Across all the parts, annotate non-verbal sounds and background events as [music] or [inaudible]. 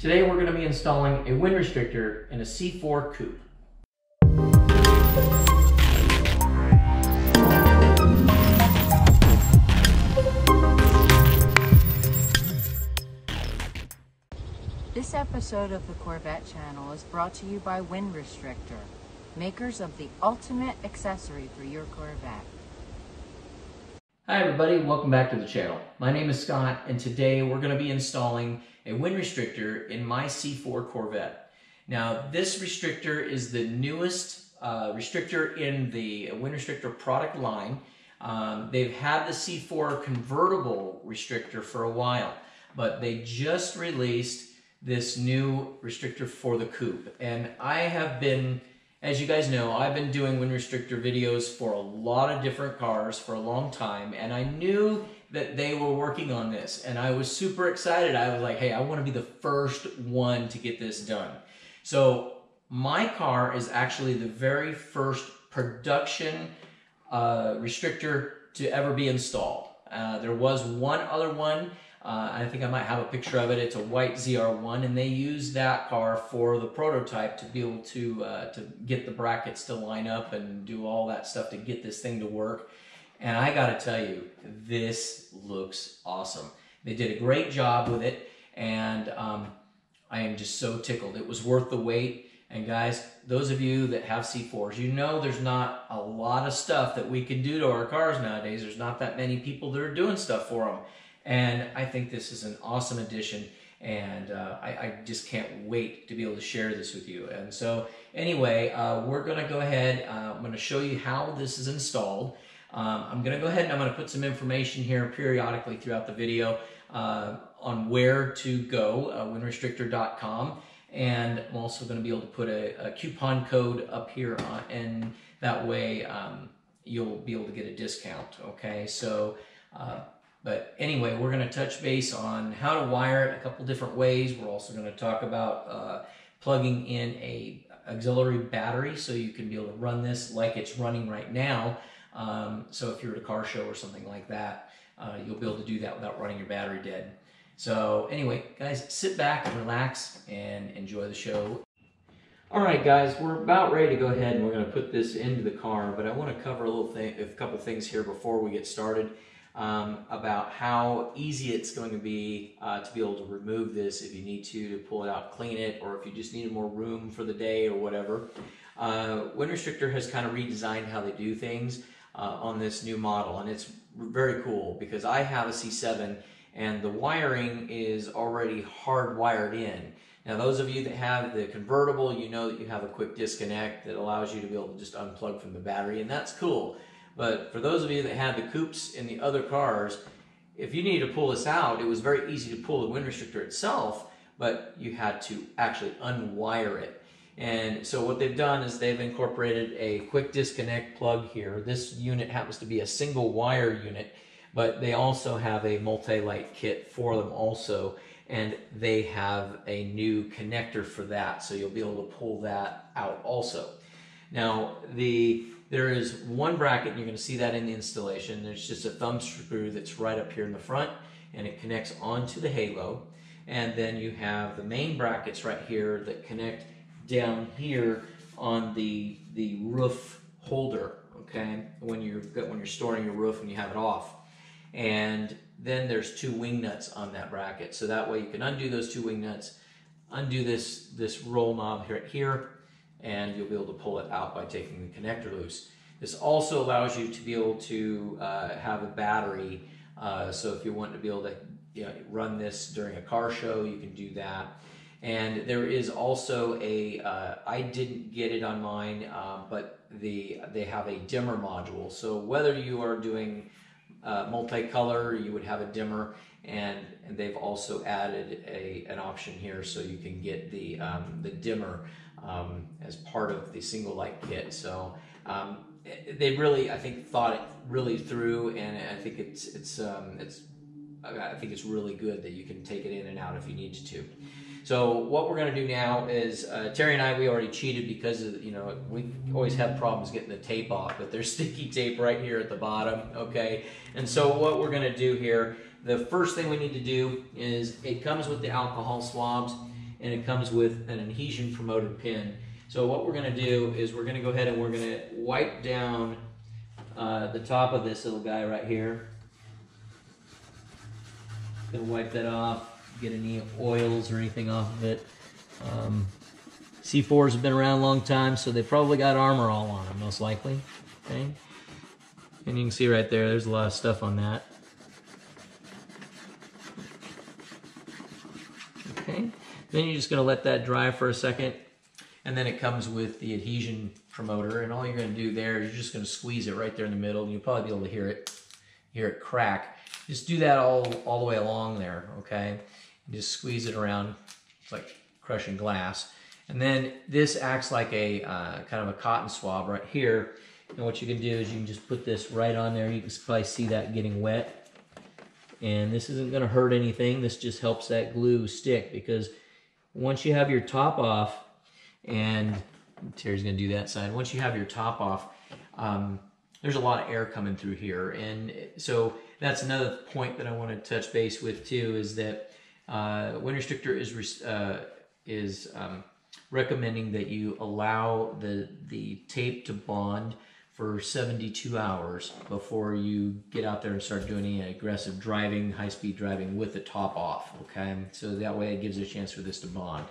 Today we're going to be installing a wind restrictor in a C4 coupe. This episode of the Corvette channel is brought to you by Wind Restrictor, makers of the ultimate accessory for your Corvette. Hi everybody, welcome back to the channel. My name is Scott and today we're going to be installing a wind restrictor in my C4 Corvette. Now this restrictor is the newest uh, restrictor in the wind restrictor product line. Um, they've had the C4 convertible restrictor for a while, but they just released this new restrictor for the coupe. And I have been, as you guys know, I've been doing wind restrictor videos for a lot of different cars for a long time. And I knew that they were working on this. And I was super excited. I was like, hey, I want to be the first one to get this done. So my car is actually the very first production uh, restrictor to ever be installed. Uh, there was one other one uh, I think I might have a picture of it. It's a white ZR1, and they used that car for the prototype to be able to uh, to get the brackets to line up and do all that stuff to get this thing to work. And I got to tell you, this looks awesome. They did a great job with it, and um, I am just so tickled. It was worth the wait. And guys, those of you that have C4s, you know there's not a lot of stuff that we can do to our cars nowadays. There's not that many people that are doing stuff for them. And I think this is an awesome addition and uh, I, I, just can't wait to be able to share this with you. And so anyway, uh, we're gonna go ahead, uh, I'm gonna show you how this is installed. Um, I'm gonna go ahead and I'm gonna put some information here periodically throughout the video uh, on where to go, uh, windrestrictor.com. And I'm also gonna be able to put a, a coupon code up here on, and that way um, you'll be able to get a discount, okay? So uh, but anyway, we're going to touch base on how to wire it a couple different ways. We're also going to talk about uh, plugging in a auxiliary battery so you can be able to run this like it's running right now. Um, so if you're at a car show or something like that, uh, you'll be able to do that without running your battery dead. So anyway, guys, sit back and relax and enjoy the show. All right, guys, we're about ready to go ahead and we're going to put this into the car, but I want to cover a little thing, a couple things here before we get started um, about how easy it's going to be uh, to be able to remove this if you need to, to pull it out, clean it, or if you just needed more room for the day or whatever. Uh, Wind Restrictor has kind of redesigned how they do things uh, on this new model, and it's very cool because I have a C7 and the wiring is already hardwired in. Now, those of you that have the convertible, you know that you have a quick disconnect that allows you to be able to just unplug from the battery, and that's cool. But for those of you that had the coupes in the other cars, if you needed to pull this out, it was very easy to pull the wind restrictor itself, but you had to actually unwire it. And so what they've done is they've incorporated a quick disconnect plug here. This unit happens to be a single wire unit, but they also have a multi-light kit for them also. And they have a new connector for that. So you'll be able to pull that out also. Now, the there is one bracket, you're going to see that in the installation. There's just a thumb screw that's right up here in the front, and it connects onto the halo. And then you have the main brackets right here that connect down here on the, the roof holder, okay, when you're, when you're storing your roof and you have it off. And then there's two wing nuts on that bracket. So that way you can undo those two wing nuts, undo this, this roll knob here, here and you'll be able to pull it out by taking the connector loose. This also allows you to be able to uh, have a battery. Uh, so if you want to be able to you know, run this during a car show, you can do that. And there is also a. Uh, I didn't get it on mine, uh, but the they have a dimmer module. So whether you are doing uh, multicolor, you would have a dimmer, and, and they've also added a, an option here so you can get the, um, the dimmer um, as part of the single light kit. So um, they really, I think, thought it really through, and I think it's it's um, it's I think it's really good that you can take it in and out if you need to. So what we're going to do now is uh, Terry and I we already cheated because of, you know we always have problems getting the tape off, but there's [laughs] sticky tape right here at the bottom. Okay, and so what we're going to do here, the first thing we need to do is it comes with the alcohol swabs and it comes with an adhesion promoter pen. So what we're gonna do is we're gonna go ahead and we're gonna wipe down uh, the top of this little guy right here. Gonna wipe that off, get any oils or anything off of it. Um, C4s have been around a long time, so they probably got Armor All on them, most likely. Okay, and you can see right there, there's a lot of stuff on that. Okay, then you're just gonna let that dry for a second, and then it comes with the adhesion promoter, and all you're gonna do there is you're just gonna squeeze it right there in the middle, and you'll probably be able to hear it, hear it crack. Just do that all, all the way along there, okay? And just squeeze it around. It's like crushing glass. And then this acts like a uh, kind of a cotton swab right here. And what you can do is you can just put this right on there. You can probably see that getting wet. And this isn't gonna hurt anything. This just helps that glue stick because once you have your top off, and Terry's gonna do that side. Once you have your top off, um, there's a lot of air coming through here. And so that's another point that I want to touch base with too is that uh, Wind Restrictor is uh, is um, recommending that you allow the the tape to bond for 72 hours before you get out there and start doing any aggressive driving, high speed driving with the top off. Okay, so that way it gives a chance for this to bond.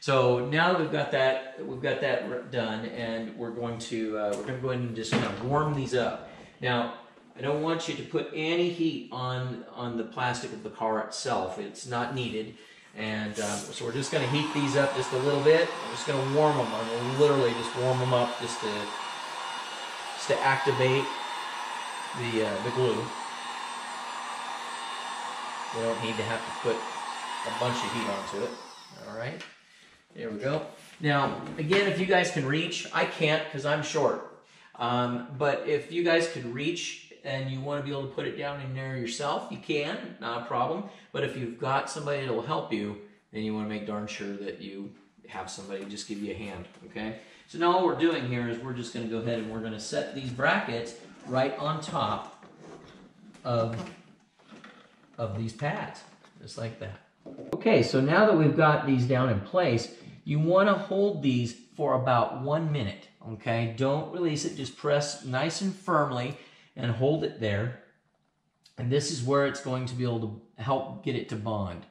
So now we've got that, we've got that done, and we're going to uh, we're going to go ahead and just kind of warm these up. Now, I don't want you to put any heat on on the plastic of the car itself. It's not needed. And um, so we're just going to heat these up just a little bit. I'm just going to warm them. I'm going to literally just warm them up just to just to activate the uh, the glue. We don't need to have to put a bunch of heat onto it. All right. There we go. Now, again, if you guys can reach, I can't because I'm short. Um, but if you guys can reach and you want to be able to put it down in there yourself, you can, not a problem. But if you've got somebody that will help you, then you want to make darn sure that you have somebody just give you a hand, okay? So now all we're doing here is we're just going to go ahead and we're going to set these brackets right on top of, of these pads, just like that. Okay, so now that we've got these down in place, you want to hold these for about one minute, okay? Don't release it, just press nice and firmly and hold it there. And this is where it's going to be able to help get it to bond.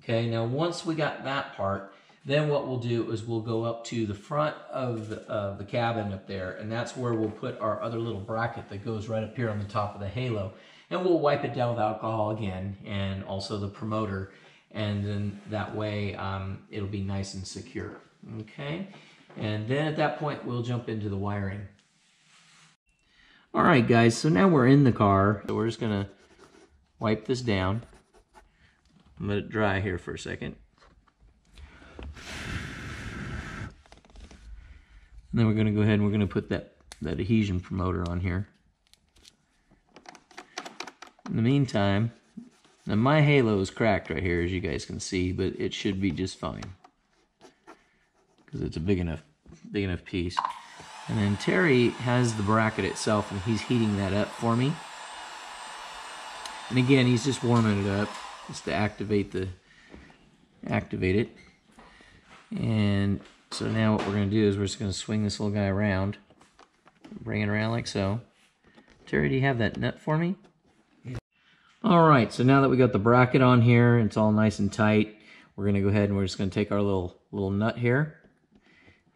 Okay, now once we got that part, then what we'll do is we'll go up to the front of the, uh, the cabin up there, and that's where we'll put our other little bracket that goes right up here on the top of the halo. And we'll wipe it down with alcohol again, and also the promoter, and then that way um, it'll be nice and secure. Okay, and then at that point we'll jump into the wiring. All right, guys, so now we're in the car. So we're just to wipe this down. Let it dry here for a second. And then we're going to go ahead and we're going to put that, that adhesion promoter on here. In the meantime, now my halo is cracked right here, as you guys can see, but it should be just fine. Because it's a big enough, big enough piece. And then Terry has the bracket itself, and he's heating that up for me. And again, he's just warming it up just to activate the activate it. And so now what we're going to do is we're just going to swing this little guy around, bring it around like so. Terry, do you have that nut for me? All right, so now that we got the bracket on here, it's all nice and tight. We're going to go ahead and we're just going to take our little little nut here,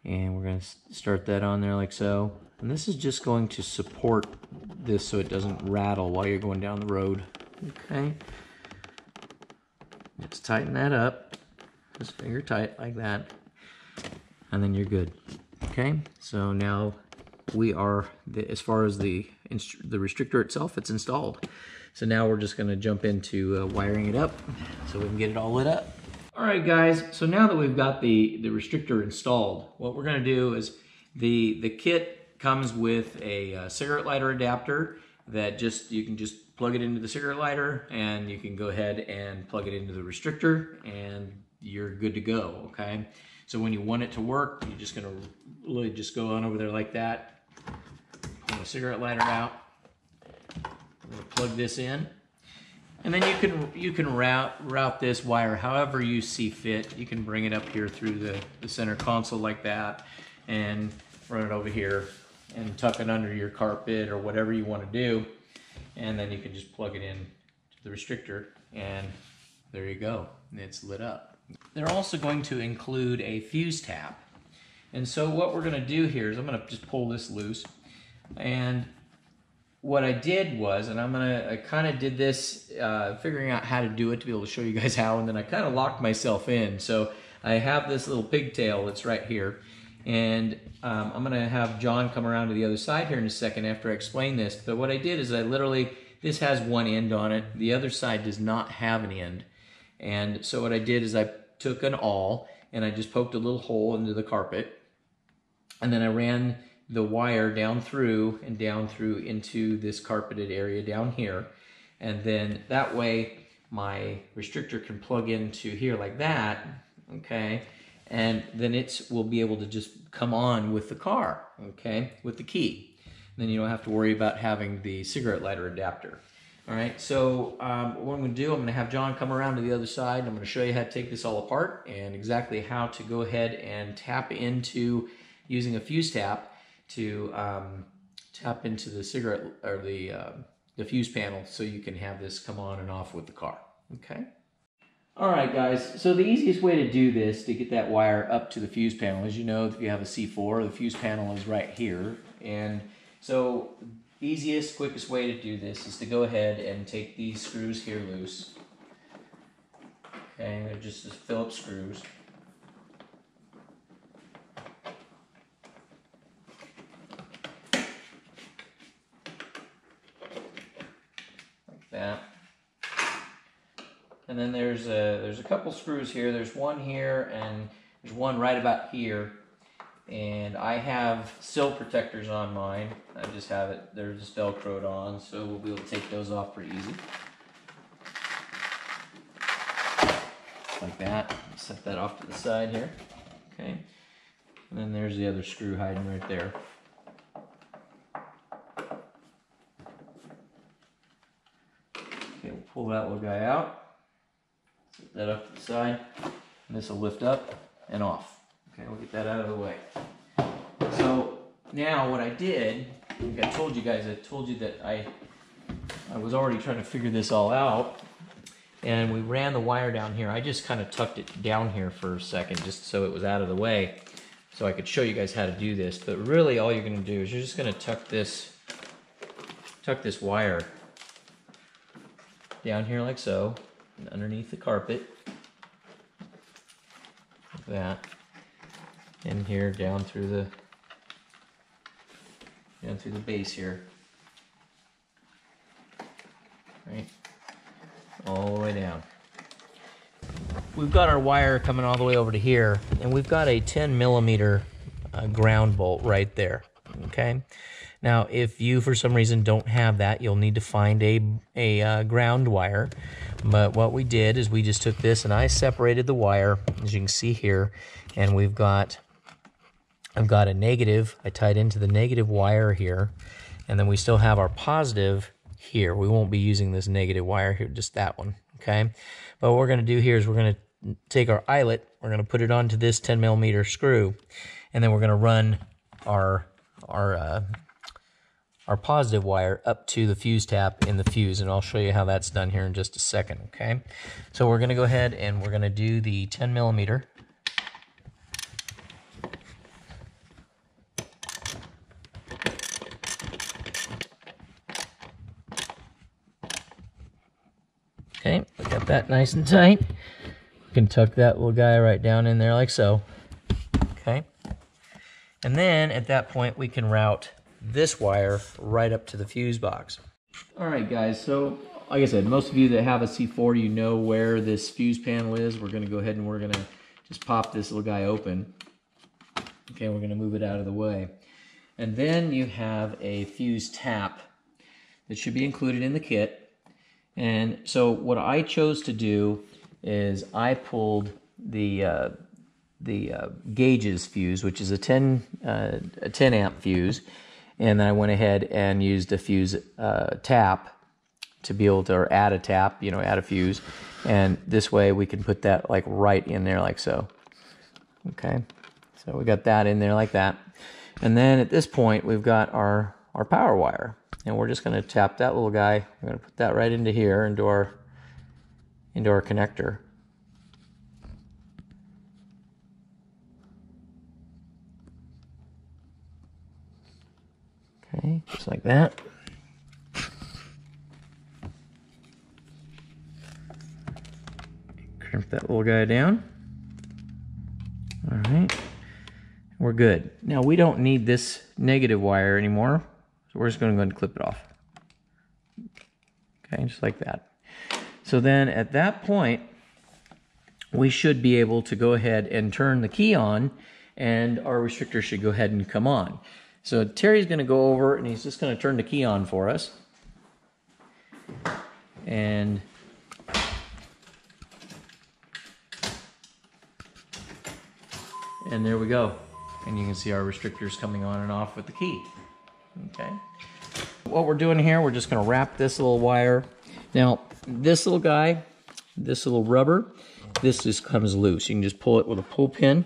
and we're going to start that on there like so. And this is just going to support this so it doesn't rattle while you're going down the road. Okay. Let's tighten that up. Just finger tight like that. And then you're good. Okay, so now we are, as far as the, the restrictor itself, it's installed. So now we're just gonna jump into uh, wiring it up so we can get it all lit up. All right, guys, so now that we've got the, the restrictor installed, what we're gonna do is the, the kit comes with a, a cigarette lighter adapter that just, you can just plug it into the cigarette lighter and you can go ahead and plug it into the restrictor and you're good to go, okay? So when you want it to work, you're just gonna really just go on over there like that, pull the cigarette lighter out, plug this in. And then you can you can route route this wire however you see fit. You can bring it up here through the, the center console like that and run it over here and tuck it under your carpet or whatever you want to do. And then you can just plug it in to the restrictor and there you go. It's lit up. They're also going to include a fuse tap. And so what we're going to do here is I'm going to just pull this loose and what I did was, and I'm gonna, I kind of did this, uh, figuring out how to do it to be able to show you guys how, and then I kind of locked myself in. So I have this little pigtail that's right here, and um, I'm gonna have John come around to the other side here in a second after I explain this. But what I did is I literally, this has one end on it, the other side does not have an end. And so what I did is I took an awl and I just poked a little hole into the carpet, and then I ran the wire down through and down through into this carpeted area down here. And then that way my restrictor can plug into here like that, okay? And then it will be able to just come on with the car, okay, with the key. And then you don't have to worry about having the cigarette lighter adapter. All right, so um, what I'm gonna do, I'm gonna have John come around to the other side and I'm gonna show you how to take this all apart and exactly how to go ahead and tap into using a fuse tap to um, tap into the cigarette or the uh, the fuse panel so you can have this come on and off with the car. Okay. All right, guys. So the easiest way to do this to get that wire up to the fuse panel, as you know, if you have a C4, the fuse panel is right here, and so easiest, quickest way to do this is to go ahead and take these screws here loose. Okay, they're just Phillips screws. Like that. And then there's a, there's a couple screws here. There's one here and there's one right about here. And I have sill protectors on mine. I just have it, they're just Velcroed on, so we'll be able to take those off pretty easy. Like that. Set that off to the side here. Okay. And then there's the other screw hiding right there. Okay, we'll pull that little guy out, set that up to the side, and this will lift up and off. Okay, we'll get that out of the way. So now what I did, like I told you guys, I told you that I, I was already trying to figure this all out, and we ran the wire down here. I just kind of tucked it down here for a second just so it was out of the way so I could show you guys how to do this. But really all you're gonna do is you're just gonna tuck this, tuck this wire down here like so, and underneath the carpet, like that, and here down through the down through the base here, right, all the way down. We've got our wire coming all the way over to here, and we've got a 10 millimeter uh, ground bolt right there. Okay. Now, if you for some reason don't have that, you'll need to find a, a uh, ground wire. But what we did is we just took this and I separated the wire, as you can see here, and we've got, I've got a negative, I tied into the negative wire here, and then we still have our positive here. We won't be using this negative wire here, just that one, okay? But what we're gonna do here is we're gonna take our eyelet, we're gonna put it onto this 10 millimeter screw, and then we're gonna run our, our uh, our positive wire up to the fuse tap in the fuse and I'll show you how that's done here in just a second okay so we're gonna go ahead and we're gonna do the 10 millimeter okay we got that nice and tight you can tuck that little guy right down in there like so okay and then at that point we can route this wire right up to the fuse box. All right, guys, so like I said, most of you that have a C4, you know where this fuse panel is. We're gonna go ahead and we're gonna just pop this little guy open. Okay, we're gonna move it out of the way. And then you have a fuse tap that should be included in the kit. And so what I chose to do is I pulled the uh, the uh, gauges fuse, which is a 10 uh, a 10 amp fuse, and then I went ahead and used a fuse uh, tap to be able to or add a tap, you know, add a fuse. And this way we can put that like right in there like so. Okay, so we got that in there like that. And then at this point we've got our, our power wire. And we're just gonna tap that little guy. We're gonna put that right into here, into our, into our connector. Okay, just like that. Crimp that little guy down. All right, we're good. Now we don't need this negative wire anymore, we're just gonna go ahead and clip it off. Okay, just like that. So then at that point, we should be able to go ahead and turn the key on and our restrictor should go ahead and come on. So Terry's going to go over and he's just going to turn the key on for us. And and there we go. And you can see our restrictors coming on and off with the key. Okay. What we're doing here, we're just going to wrap this little wire. Now, this little guy, this little rubber, this just comes loose. You can just pull it with a pull pin.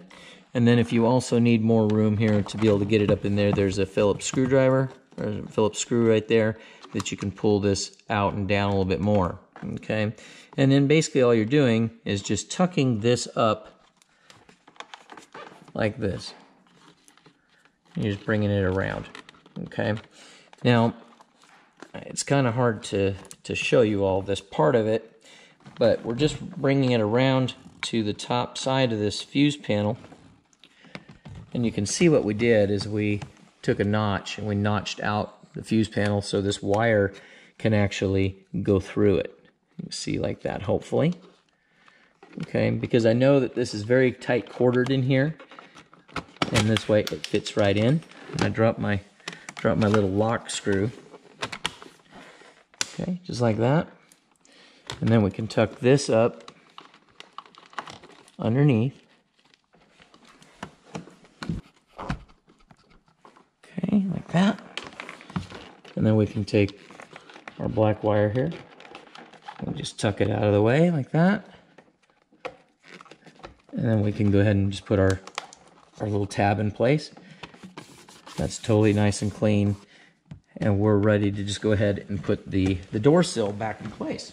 And then if you also need more room here to be able to get it up in there, there's a Phillips screwdriver, or a Phillips screw right there, that you can pull this out and down a little bit more, okay? And then basically all you're doing is just tucking this up like this. You're just bringing it around, okay? Now, it's kind of hard to, to show you all this part of it, but we're just bringing it around to the top side of this fuse panel. And you can see what we did is we took a notch and we notched out the fuse panel so this wire can actually go through it. You see like that, hopefully. Okay, because I know that this is very tight quartered in here. And this way it fits right in. I drop my drop my little lock screw. Okay, just like that. And then we can tuck this up underneath. Okay, like that. And then we can take our black wire here and just tuck it out of the way like that. And then we can go ahead and just put our, our little tab in place. That's totally nice and clean. And we're ready to just go ahead and put the, the door sill back in place.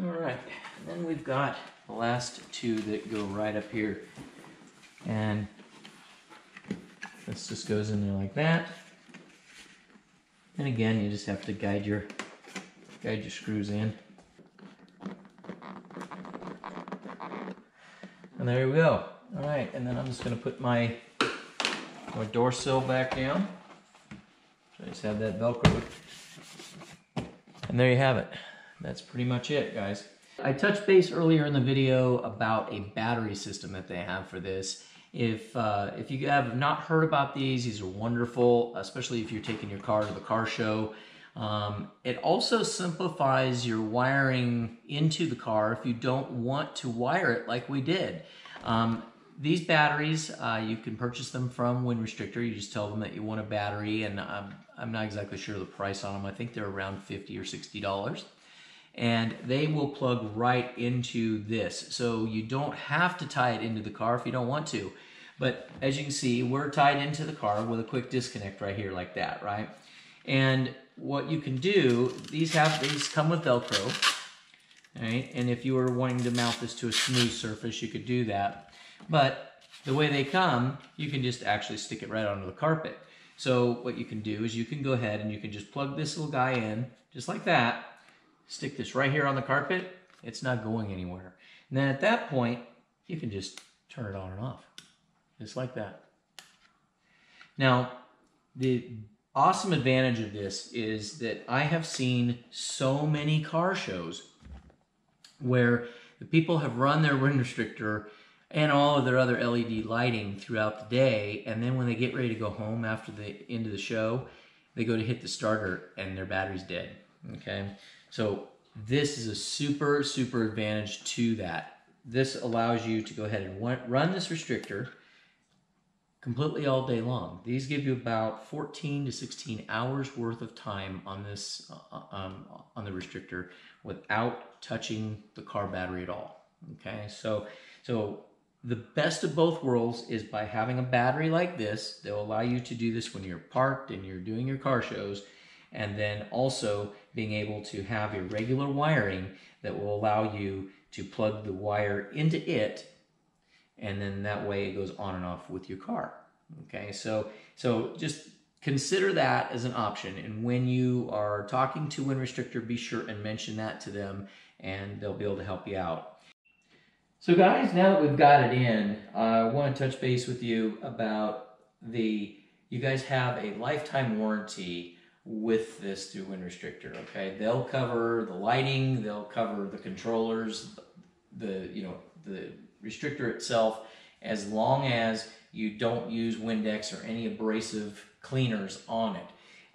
All right, and then we've got the last two that go right up here. And this just goes in there like that. And again, you just have to guide your guide your screws in. And there we go. All right, and then I'm just gonna put my, my door sill back down. So I just have that Velcro. And there you have it. That's pretty much it, guys. I touched base earlier in the video about a battery system that they have for this. If, uh, if you have not heard about these, these are wonderful, especially if you're taking your car to the car show. Um, it also simplifies your wiring into the car if you don't want to wire it like we did. Um, these batteries, uh, you can purchase them from Wind Restrictor. You just tell them that you want a battery, and I'm, I'm not exactly sure the price on them. I think they're around 50 or $60 and they will plug right into this. So you don't have to tie it into the car if you don't want to. But as you can see, we're tied into the car with a quick disconnect right here like that, right? And what you can do, these have these come with Velcro, right? And if you were wanting to mount this to a smooth surface, you could do that. But the way they come, you can just actually stick it right onto the carpet. So what you can do is you can go ahead and you can just plug this little guy in, just like that, stick this right here on the carpet, it's not going anywhere. And then at that point, you can just turn it on and off, just like that. Now, the awesome advantage of this is that I have seen so many car shows where the people have run their wind restrictor and all of their other LED lighting throughout the day, and then when they get ready to go home after the end of the show, they go to hit the starter and their battery's dead. Okay, so this is a super, super advantage to that. This allows you to go ahead and run this restrictor completely all day long. These give you about 14 to 16 hours worth of time on this uh, um, on the restrictor without touching the car battery at all. Okay, so so the best of both worlds is by having a battery like this that will allow you to do this when you're parked and you're doing your car shows, and then also being able to have your regular wiring that will allow you to plug the wire into it and then that way it goes on and off with your car. Okay, so so just consider that as an option. And when you are talking to Wind Restrictor, be sure and mention that to them, and they'll be able to help you out. So, guys, now that we've got it in, I want to touch base with you about the. You guys have a lifetime warranty with this through Wind Restrictor. Okay, they'll cover the lighting, they'll cover the controllers, the you know the restrictor itself as long as you don't use Windex or any abrasive cleaners on it.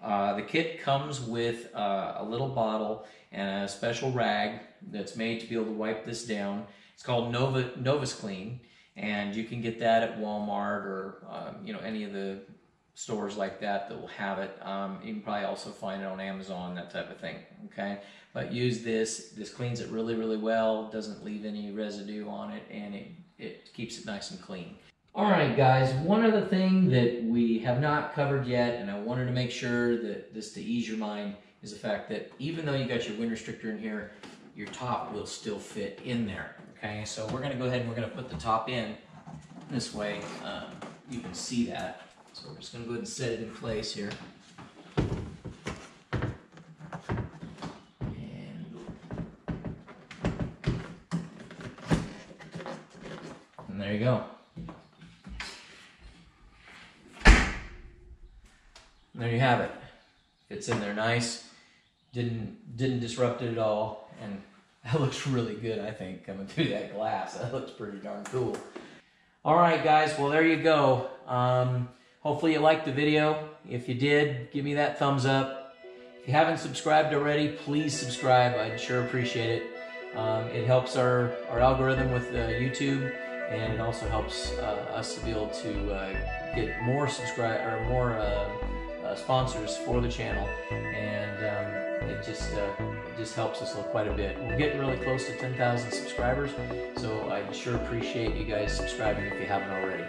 Uh, the kit comes with uh, a little bottle and a special rag that's made to be able to wipe this down. It's called Nova Novus Clean, and you can get that at Walmart or um, you know any of the stores like that that will have it. Um, you can probably also find it on Amazon, that type of thing. Okay, but use this. This cleans it really, really well. Doesn't leave any residue on it, and it it keeps it nice and clean. All right, guys. One other thing that we have not covered yet, and I wanted to make sure that this to ease your mind, is the fact that even though you got your wind restrictor in here, your top will still fit in there. Okay, so we're going to go ahead and we're going to put the top in this way. Um, you can see that. So we're just to go ahead and set it in place here. And, and there you go. And there you have it. It's in there nice. Didn't didn't disrupt it at all, and that looks really good. I think coming through that glass, that looks pretty darn cool. All right, guys. Well, there you go. Um, Hopefully you liked the video. If you did, give me that thumbs up. If you haven't subscribed already, please subscribe. I'd sure appreciate it. Um, it helps our, our algorithm with uh, YouTube, and it also helps uh, us to be able to uh, get more subscribe or more uh, uh, sponsors for the channel, and um, it just uh, it just helps us look quite a bit. We're getting really close to 10,000 subscribers, so I'd sure appreciate you guys subscribing if you haven't already.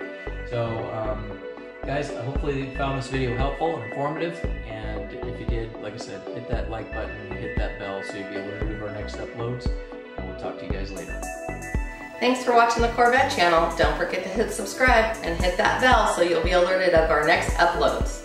So. Um, Guys, hopefully you found this video helpful and informative. And if you did, like I said, hit that like button, hit that bell so you'll be alerted of our next uploads. And we'll talk to you guys later. Thanks for watching the Corvette channel. Don't forget to hit subscribe and hit that bell so you'll be alerted of our next uploads.